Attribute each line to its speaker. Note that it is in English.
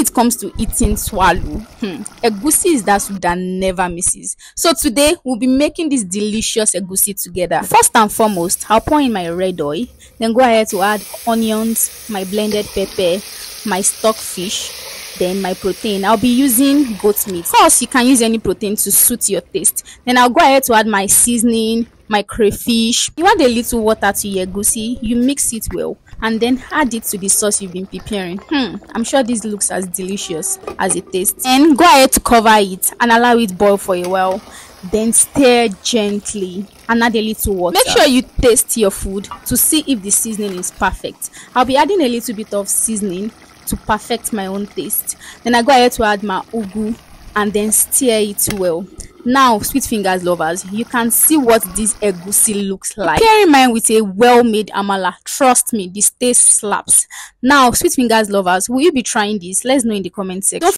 Speaker 1: it comes to eating swallow, hmm, egusi is that soup that never misses. So today we'll be making this delicious egusi together. First and foremost, I'll pour in my red oil, then go ahead to add onions, my blended pepper, my stock fish, then my protein. I'll be using goat meat. Of course, you can use any protein to suit your taste. Then I'll go ahead to add my seasoning, my crayfish. You add a little water to your egusi, you mix it well and then add it to the sauce you've been preparing. Hmm, I'm sure this looks as delicious as it tastes. And go ahead to cover it and allow it boil for a while. Then stir gently and add a little water. Make sure you taste your food to see if the seasoning is perfect. I'll be adding a little bit of seasoning to perfect my own taste. Then I go ahead to add my ugu and then stir it well. Now, sweet fingers lovers, you can see what this egusi looks like. Bear mine with a well-made amala. Trust me, this taste slaps. Now, sweet fingers lovers, will you be trying this? Let's know in the comment section.